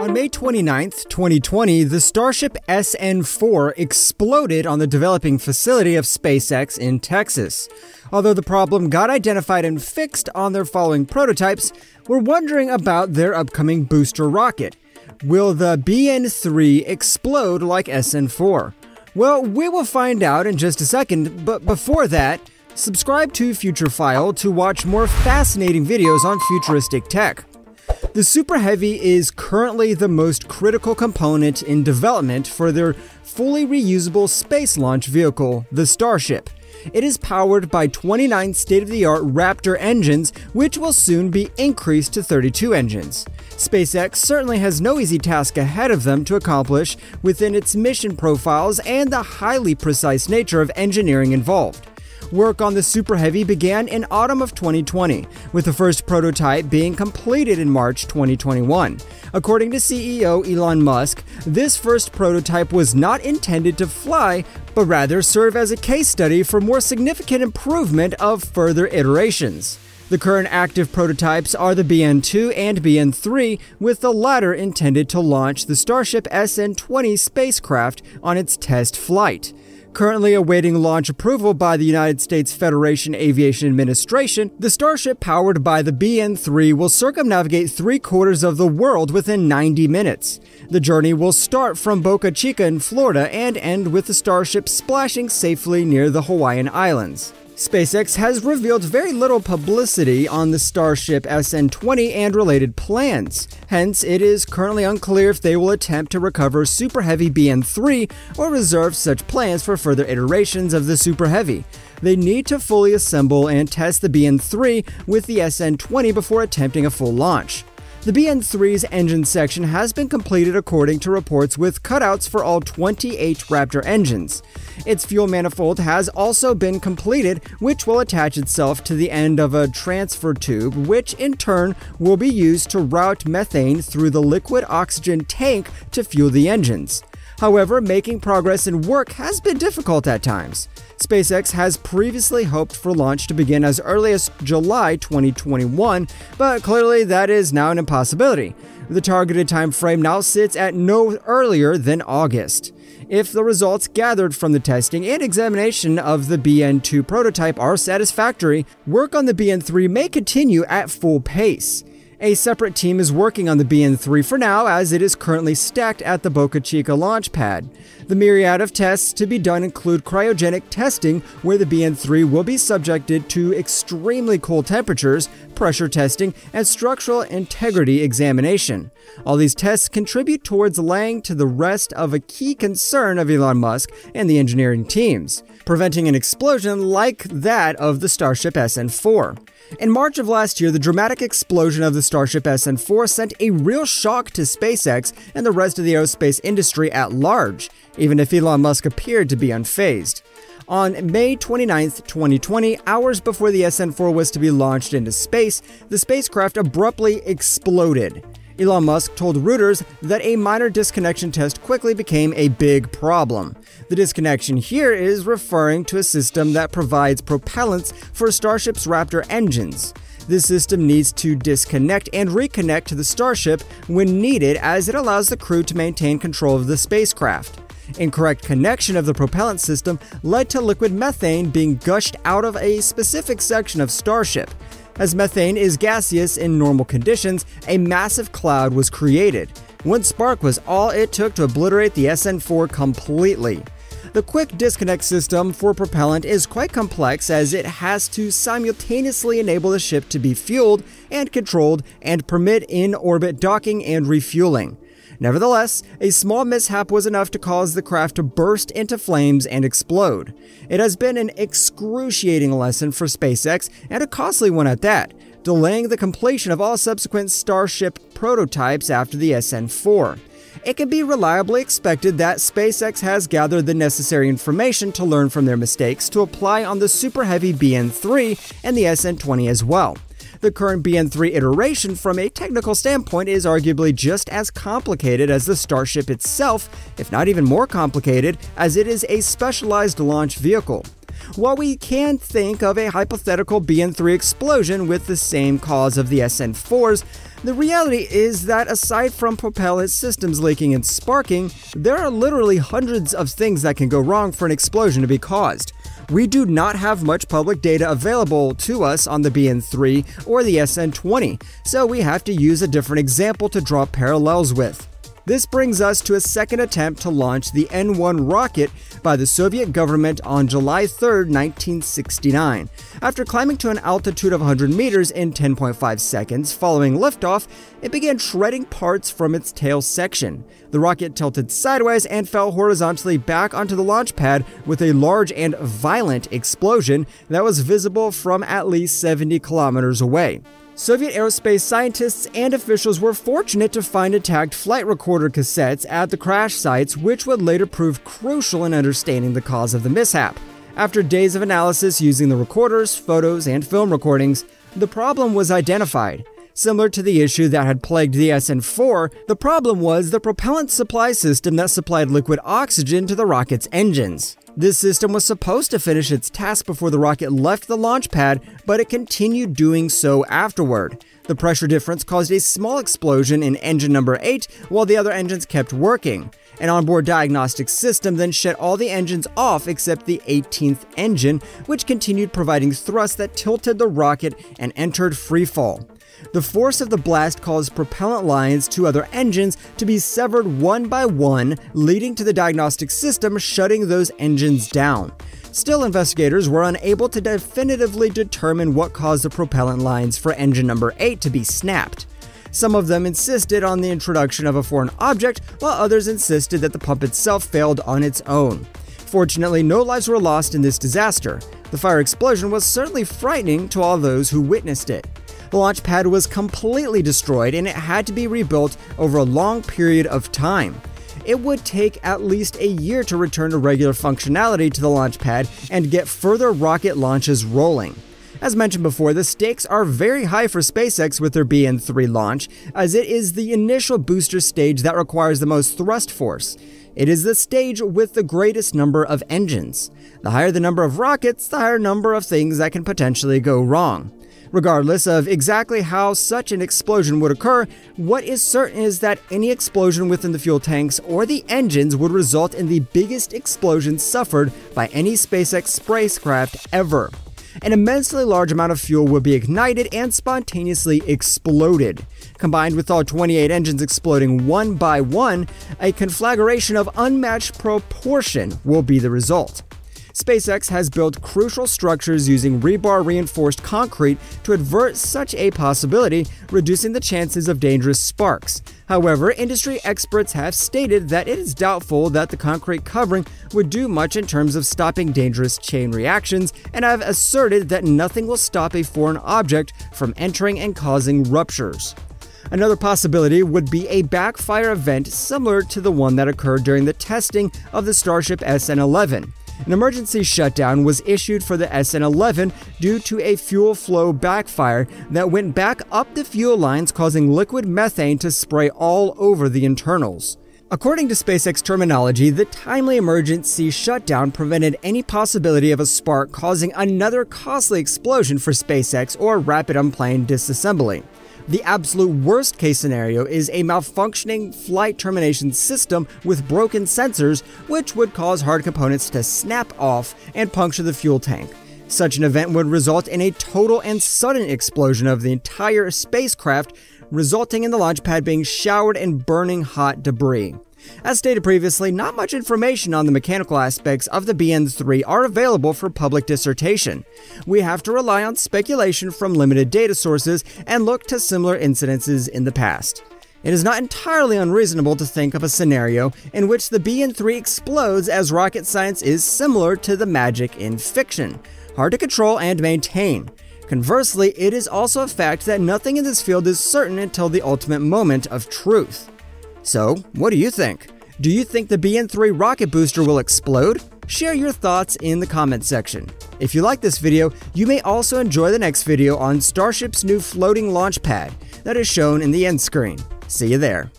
On May 29, 2020, the Starship SN 4 exploded on the developing facility of SpaceX in Texas. Although the problem got identified and fixed on their following prototypes, we're wondering about their upcoming booster rocket. Will the BN 3 explode like SN 4? Well, we will find out in just a second, but before that, subscribe to Futurephile to watch more fascinating videos on futuristic tech. The Super Heavy is currently the most critical component in development for their fully reusable space launch vehicle, the Starship. It is powered by 29 state of the art Raptor engines, which will soon be increased to 32 engines. SpaceX certainly has no easy task ahead of them to accomplish within its mission profiles and the highly precise nature of engineering involved. Work on the Super Heavy began in autumn of 2020, with the first prototype being completed in March 2021. According to CEO Elon Musk, this first prototype was not intended to fly, but rather serve as a case study for more significant improvement of further iterations. The current active prototypes are the BN2 and BN3, with the latter intended to launch the Starship SN 20 spacecraft on its test flight currently awaiting launch approval by the United States Federation Aviation Administration, the Starship powered by the BN 3 will circumnavigate three quarters of the world within 90 minutes. The journey will start from Boca Chica in Florida and end with the Starship splashing safely near the Hawaiian Islands. SpaceX has revealed very little publicity on the Starship SN 20 and related plans. Hence, it is currently unclear if they will attempt to recover Super Heavy BN 3 or reserve such plans for further iterations of the Super Heavy. They need to fully assemble and test the BN 3 with the SN 20 before attempting a full launch. The BN3's engine section has been completed according to reports with cutouts for all 28 Raptor engines. Its fuel manifold has also been completed, which will attach itself to the end of a transfer tube, which in turn will be used to route methane through the liquid oxygen tank to fuel the engines. However, making progress in work has been difficult at times. SpaceX has previously hoped for launch to begin as early as July 2021, but clearly that is now an impossibility. The targeted time frame now sits at no earlier than August. If the results gathered from the testing and examination of the BN2 prototype are satisfactory, work on the BN3 may continue at full pace. A separate team is working on the BN3 for now, as it is currently stacked at the Boca Chica launch pad. The myriad of tests to be done include cryogenic testing, where the BN3 will be subjected to extremely cold temperatures, pressure testing, and structural integrity examination. All these tests contribute towards laying to the rest of a key concern of Elon Musk and the engineering teams preventing an explosion like that of the Starship SN 4. In March of last year, the dramatic explosion of the Starship SN 4 sent a real shock to SpaceX and the rest of the aerospace industry at large, even if Elon Musk appeared to be unfazed. On May 29, 2020, hours before the SN 4 was to be launched into space, the spacecraft abruptly exploded. Elon Musk told Reuters that a minor disconnection test quickly became a big problem. The disconnection here is referring to a system that provides propellants for Starship's Raptor engines. This system needs to disconnect and reconnect to the Starship when needed as it allows the crew to maintain control of the spacecraft. Incorrect connection of the propellant system led to liquid methane being gushed out of a specific section of Starship. As methane is gaseous in normal conditions, a massive cloud was created. One spark was all it took to obliterate the SN4 completely. The quick disconnect system for propellant is quite complex as it has to simultaneously enable the ship to be fueled and controlled and permit in orbit docking and refueling. Nevertheless, a small mishap was enough to cause the craft to burst into flames and explode. It has been an excruciating lesson for SpaceX, and a costly one at that, delaying the completion of all subsequent Starship prototypes after the SN 4 it can be reliably expected that SpaceX has gathered the necessary information to learn from their mistakes to apply on the Super Heavy BN3 and the SN20 as well. The current BN3 iteration, from a technical standpoint, is arguably just as complicated as the Starship itself, if not even more complicated, as it is a specialized launch vehicle. While we can think of a hypothetical BN3 explosion with the same cause of the SN4s, the reality is that aside from propellant systems leaking and sparking, there are literally hundreds of things that can go wrong for an explosion to be caused. We do not have much public data available to us on the BN3 or the SN20, so we have to use a different example to draw parallels with. This brings us to a second attempt to launch the N 1 rocket by the Soviet government on July 3, 1969. After climbing to an altitude of 100 meters in 10.5 seconds following liftoff, it began shredding parts from its tail section. The rocket tilted sideways and fell horizontally back onto the launch pad with a large and violent explosion that was visible from at least 70 kilometers away. Soviet aerospace scientists and officials were fortunate to find intact flight recorder cassettes at the crash sites, which would later prove crucial in understanding the cause of the mishap. After days of analysis using the recorders, photos, and film recordings, the problem was identified. Similar to the issue that had plagued the SN4, the problem was the propellant supply system that supplied liquid oxygen to the rocket's engines. This system was supposed to finish its task before the rocket left the launch pad, but it continued doing so afterward. The pressure difference caused a small explosion in engine number 8 while the other engines kept working. An onboard diagnostic system then shut all the engines off except the 18th engine, which continued providing thrust that tilted the rocket and entered freefall. The force of the blast caused propellant lines to other engines to be severed one by one, leading to the diagnostic system shutting those engines down. Still, investigators were unable to definitively determine what caused the propellant lines for engine number 8 to be snapped. Some of them insisted on the introduction of a foreign object, while others insisted that the pump itself failed on its own. Fortunately, no lives were lost in this disaster. The fire explosion was certainly frightening to all those who witnessed it. The launch pad was completely destroyed and it had to be rebuilt over a long period of time. It would take at least a year to return to regular functionality to the launch pad and get further rocket launches rolling. As mentioned before, the stakes are very high for SpaceX with their BN 3 launch, as it is the initial booster stage that requires the most thrust force. It is the stage with the greatest number of engines. The higher the number of rockets, the higher number of things that can potentially go wrong. Regardless of exactly how such an explosion would occur, what is certain is that any explosion within the fuel tanks or the engines would result in the biggest explosion suffered by any SpaceX spacecraft ever. An immensely large amount of fuel would be ignited and spontaneously exploded. Combined with all 28 engines exploding one by one, a conflagration of unmatched proportion will be the result. SpaceX has built crucial structures using rebar reinforced concrete to avert such a possibility, reducing the chances of dangerous sparks. However, industry experts have stated that it is doubtful that the concrete covering would do much in terms of stopping dangerous chain reactions, and have asserted that nothing will stop a foreign object from entering and causing ruptures. Another possibility would be a backfire event similar to the one that occurred during the testing of the Starship SN 11. An emergency shutdown was issued for the SN 11 due to a fuel flow backfire that went back up the fuel lines, causing liquid methane to spray all over the internals. According to SpaceX terminology, the timely emergency shutdown prevented any possibility of a spark causing another costly explosion for SpaceX or rapid unplanned disassembly. The absolute worst case scenario is a malfunctioning flight termination system with broken sensors, which would cause hard components to snap off and puncture the fuel tank. Such an event would result in a total and sudden explosion of the entire spacecraft, resulting in the launch pad being showered in burning hot debris. As stated previously, not much information on the mechanical aspects of the BN3 are available for public dissertation. We have to rely on speculation from limited data sources and look to similar incidences in the past. It is not entirely unreasonable to think of a scenario in which the BN3 explodes as rocket science is similar to the magic in fiction, hard to control and maintain. Conversely, it is also a fact that nothing in this field is certain until the ultimate moment of truth. So, what do you think? Do you think the BN3 rocket booster will explode? Share your thoughts in the comments section. If you like this video, you may also enjoy the next video on Starship's new floating launch pad that is shown in the end screen. See you there.